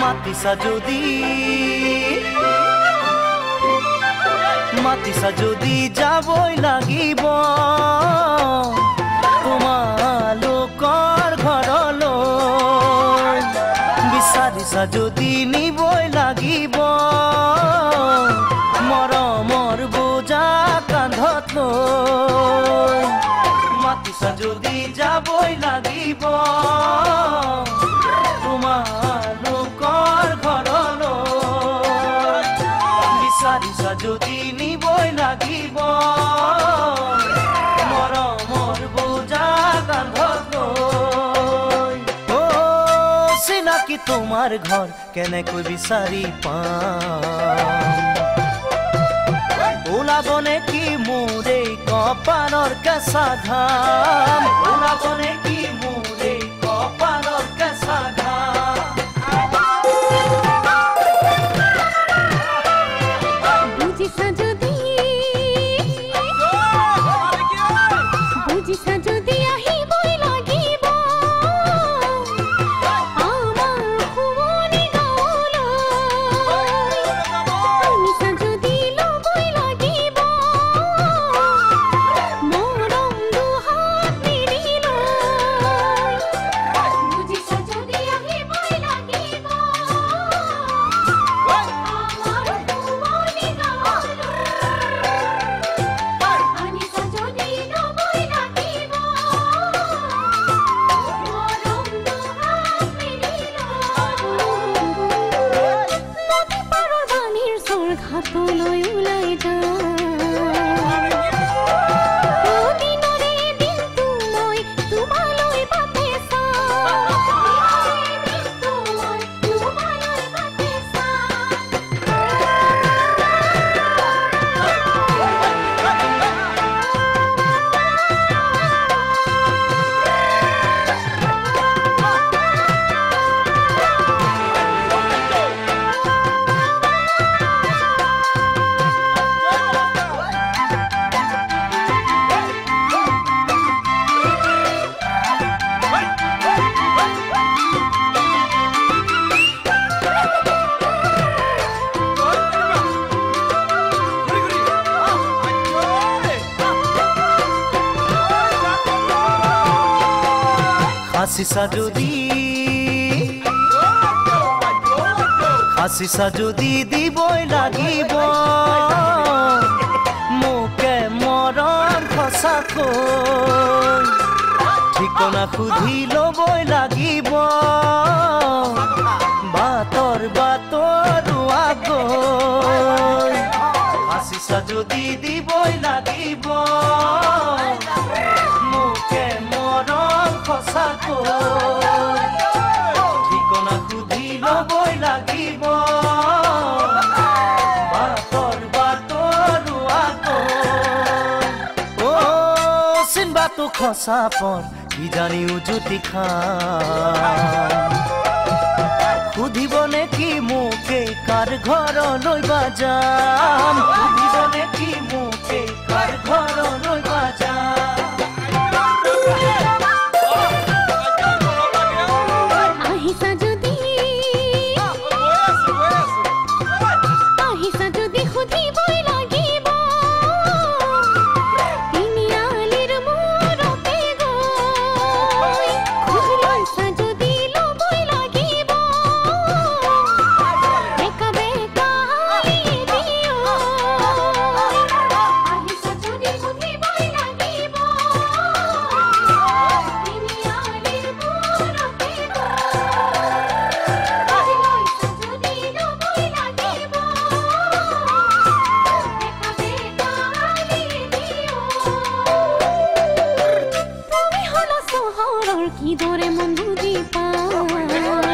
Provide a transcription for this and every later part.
মাতিছা যদি মাতিছা যদি যাবই লাগিব। তোমালোকৰ ঘৰলৈ। বিচাৰিছা যদি নিবই লাগিব। যদি যাবই লাগিব। তোমালোকৰ ঘৰলৈ। বিচাৰিছা যদি নিবই লাগিব। মৰমৰ বোজা অ, চিনাকি তোমাৰ ঘৰ কেনেকৈ বিচাৰি পাম? ওলাব নেকি মোৰ অপারর কাসাধাম ওরা বনে কি হাসিছা যদি হাসিছা যদি দিবই লাগিব মোকে মৰম সঁচাকৈ ঠিকনা সুধি ল'বই লাগিব বাটৰ বাটৰুৱা গৈ হাসিছা যদি দিবই লাগিব মৰম সঁচাকৈ ঠিকনা সুধি ল'বই লাগিব। বাটৰ বাটৰুৱা গৈ অ চিন্বাটো খচা পৰ কিজানি উজুতি খাম সুধিব নেকি মোকে কাৰ ঘৰলৈ বা যাম সুধিব নেকি মোকে কাৰ की दोरे मुंदू दीपा।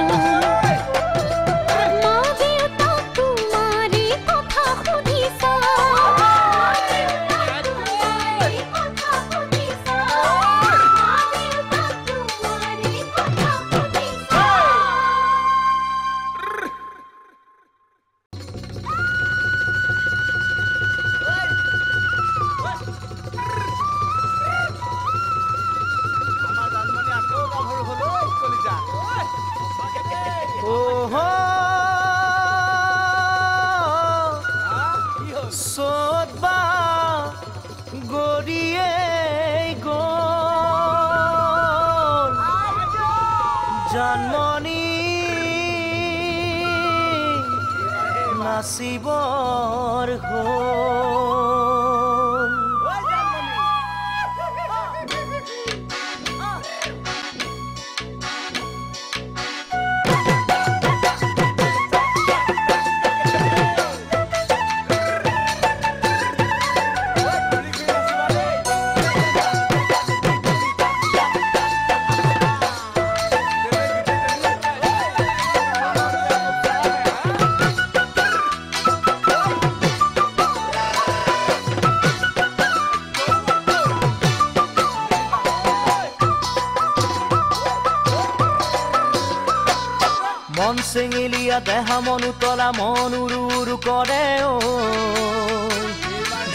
মন উতলা মন উৰু উৰু কৰে ঐ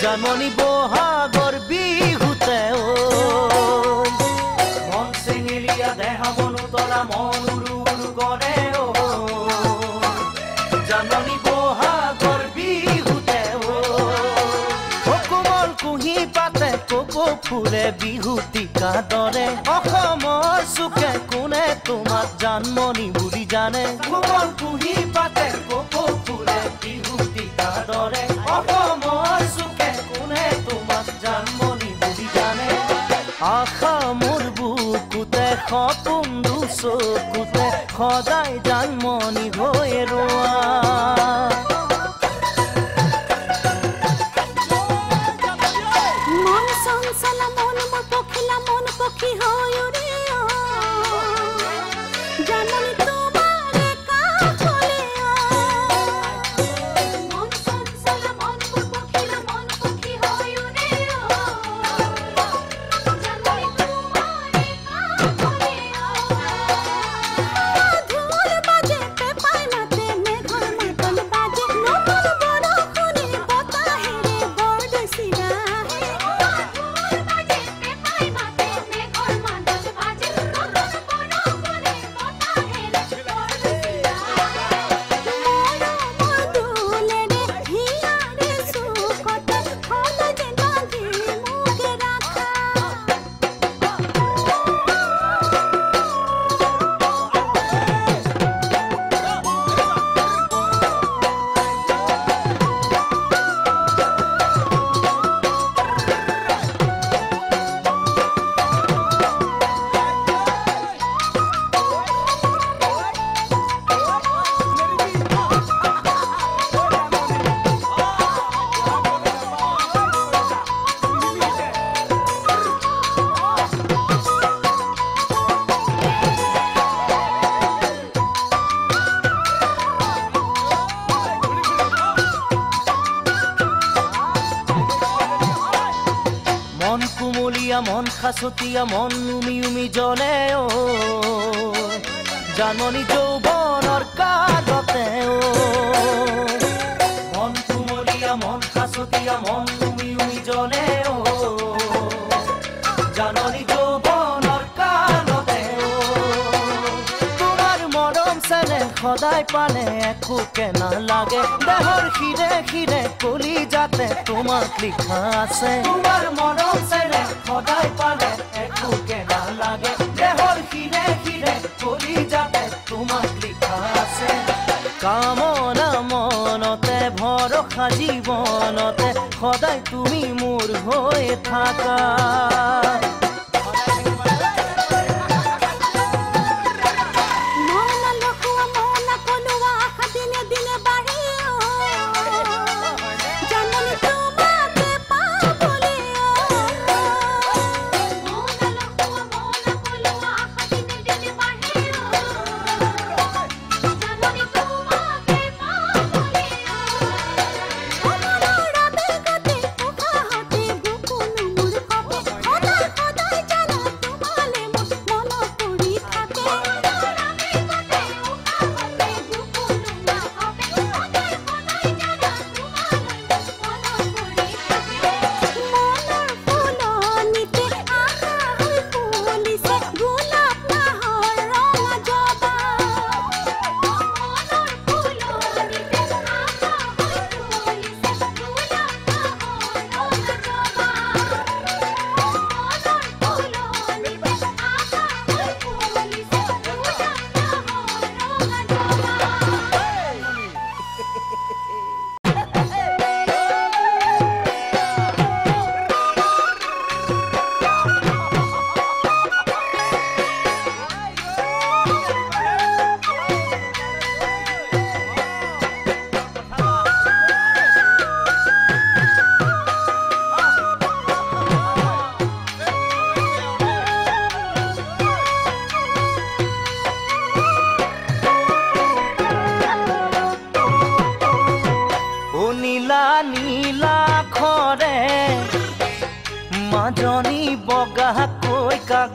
জানমণি ফুলে বিহুতিকা দৰে অসমৰ চুকে কোনে তোমাক জানমণি বুলি জানে। কোমল কুঁহি পাতে কপৌ ফুলে বিহুতিকা দৰে অসমৰ চুকে কোনে তোমাক জানমণি বুলি জানে। আশা মোৰ বুকুতে সপোন দুচকুতে সদায় জানমণি হৈ ৰোৱা খাচতীয়া মন উমি উমি জ্বলে ও জাননী যৌৱনৰ কাগতে ও মন কুমলীয়া মন খাচতীয়া মন উমি উমি জ্বলে ও জাননী তোমাৰ মৰম চেনে সদায় পালে একোকে নালাগে দেহৰ শিৰে শিৰে কলি যাতে তোমাক লিখা আছে। তোমাৰ মৰম চেনে সদায় পালে একোকে নালাগে। দেহৰ শিৰে শিৰে কলি যাতে তোমাক লিখা আছে। কামনা মনতে ভৰসা জীৱনতে সদায় তুমি মোৰ হৈ থাকা।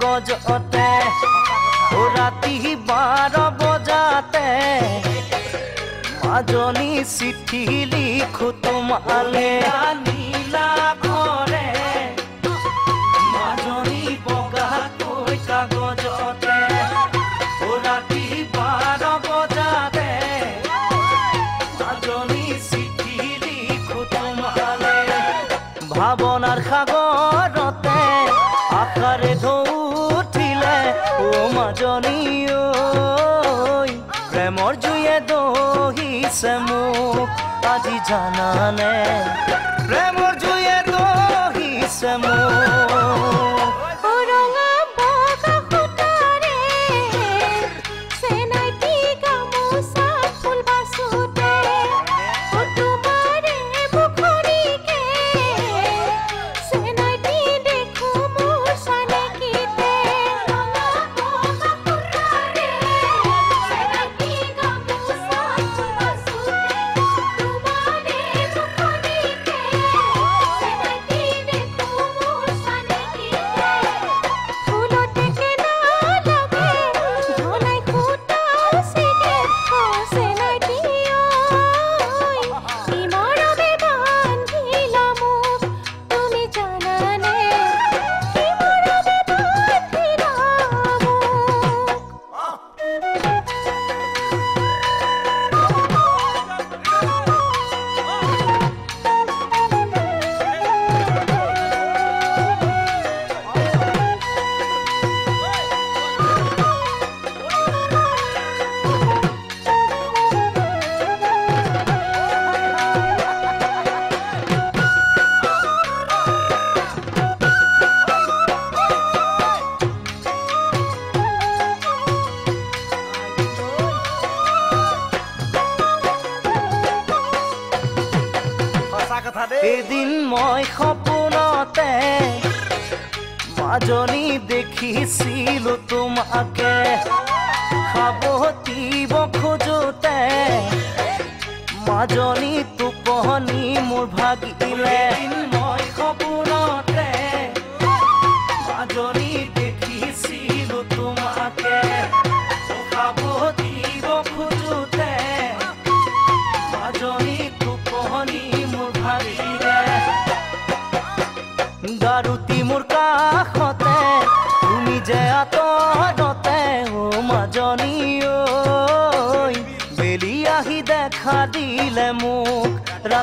গজতে ও রাতি বার বজাতে। মাজনী চিঠি লিখো তোমালে। আনি मुख आजी जाना मैं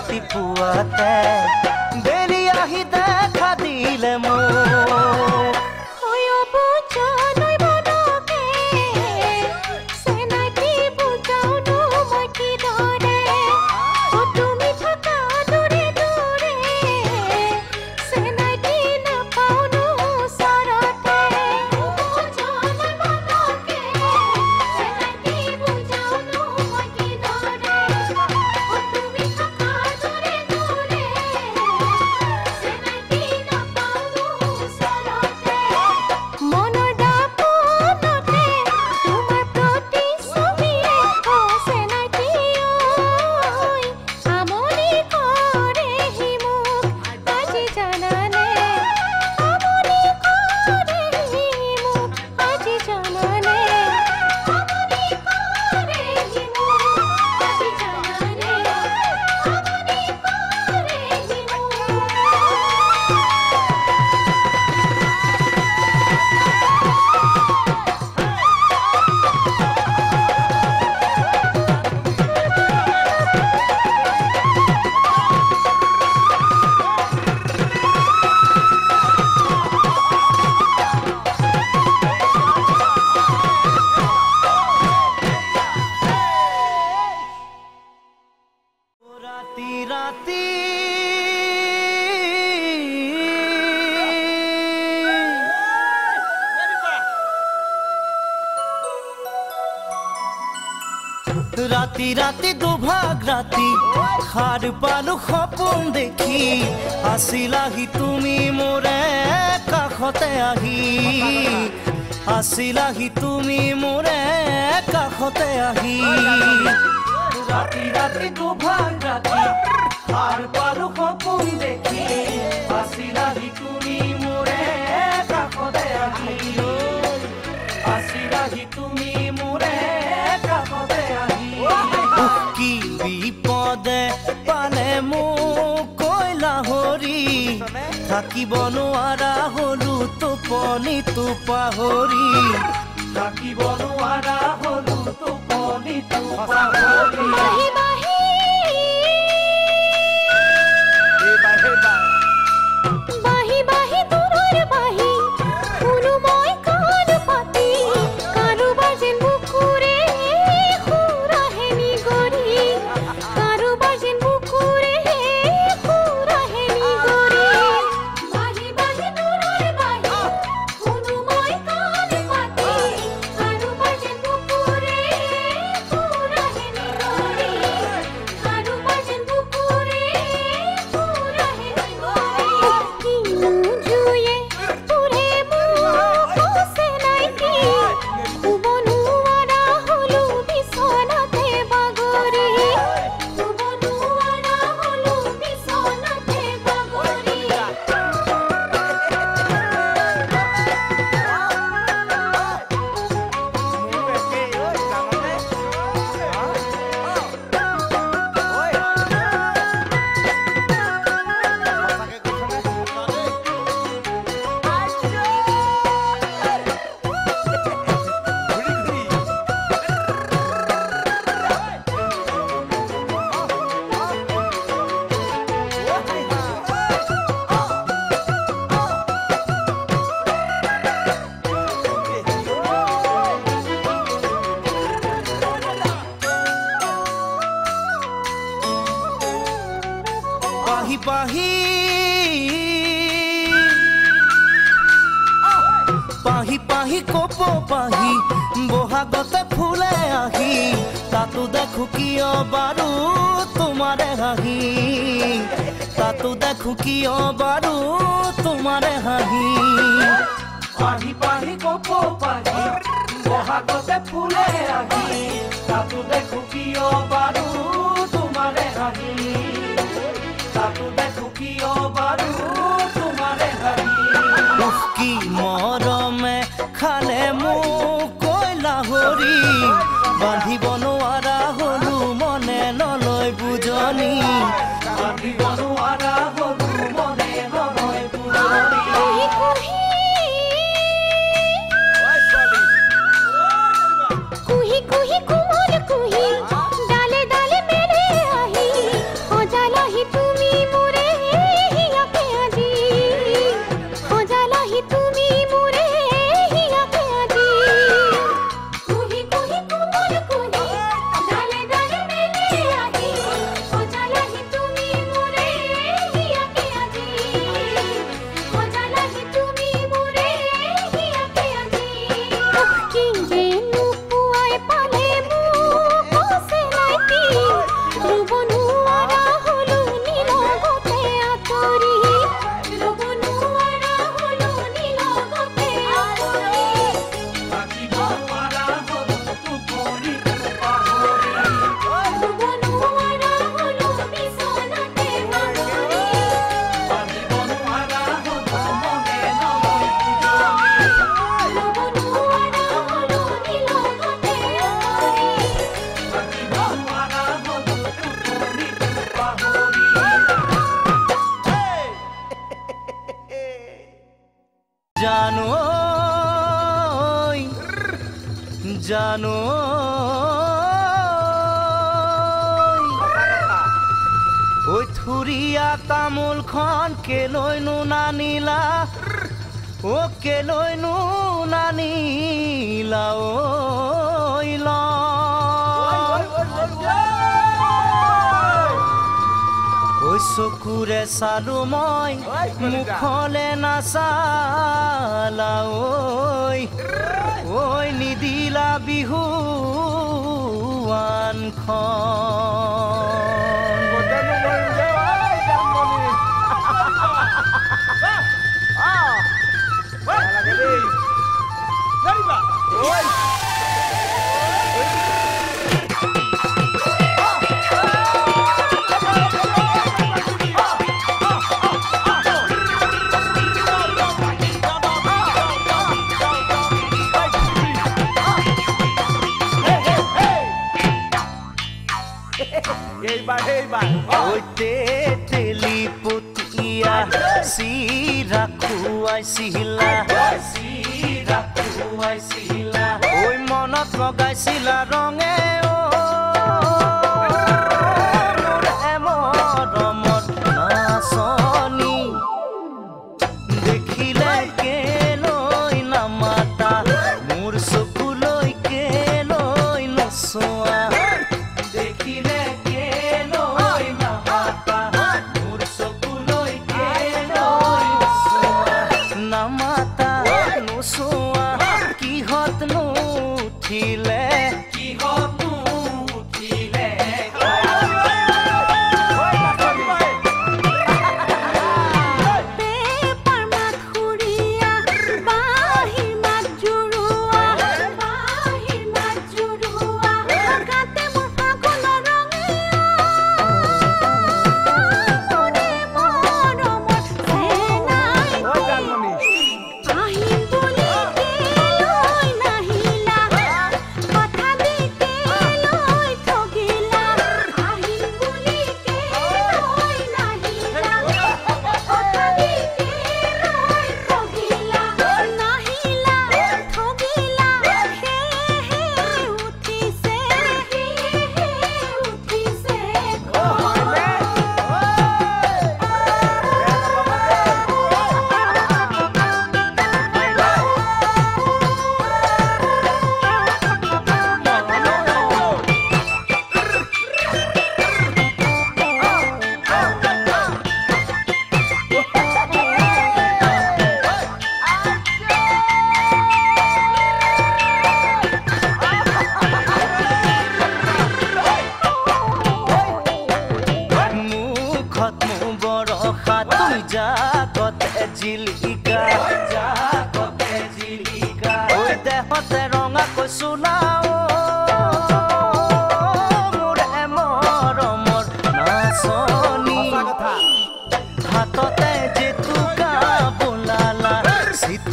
पिपुआ ते बेलिया ही देखा दिल मोर রাতি রাতি দুভাগ রাতি। সাৰ পালু সপোন দেখি আসিলাহি তুমি মোৰে কাষতে আহি। আছিলাহি তুমি মোৰে কাষতে আহি। ৰাতি ৰাতি দুভাগ রাতি সাৰ পালু সপোন দেখি আসিলাহি তুমি বিপদে পালে মোক কয়লা হৰি। থাকিব নোৱাৰা হলো টোপনি তো পাহৰি থাকিব নোৱাৰা হলো টোপনি তো পাহৰি पाही पाही। पाही पाही कोपो पाही बहागत फुले आही। तातु देखु कियो बारु तुम्हारे हाही। तातु देखु कियो बारु तुम्हारे हाही। पाही पाही कोपो पाही बहागत फुले आही। तातु देखु कियो बारु Baru. জানো। ওই থুরিয়া তামুল খন কেলই নু নানিলা? ও কেলই নু নানিলা ও ওই চকুৰে চালো মই মুখলে নাচালা ঐ ঐ নিদিলা বিহু আনখন। চিহিলা হাঁচি ৰাতি শুৱাই চিহিলা হৈ মনত লগাইছিলা দেহতে ৰঙা কৈছো মোৰে মৰমৰ নাচনি হাততে যিটো গা বোলালা চিত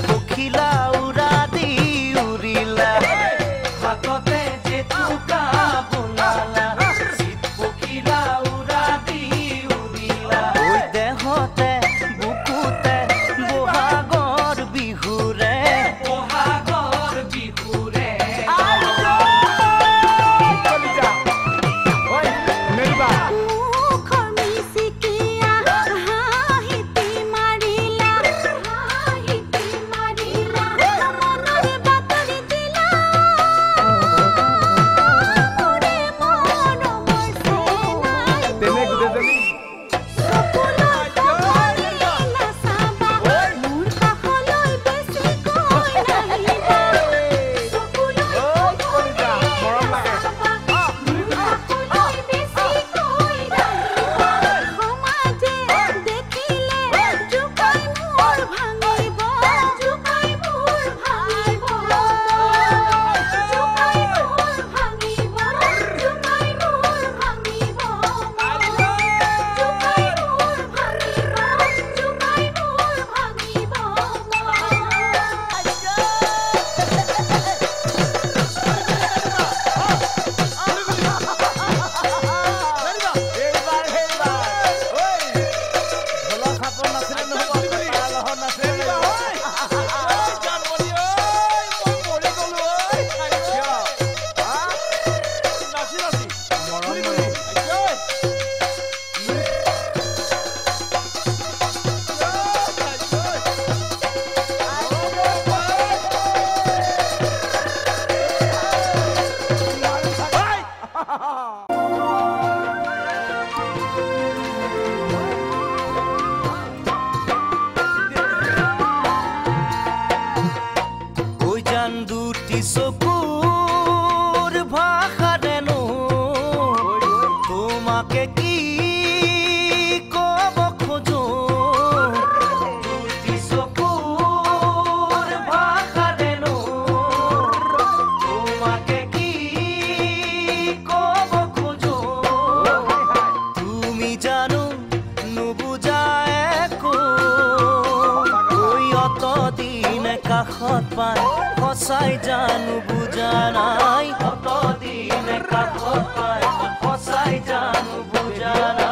কাষত পাই সঁচাই জানো বুজা নাই। কতদিনে কাষত পাই সঁচাই জানো বুজা নাই।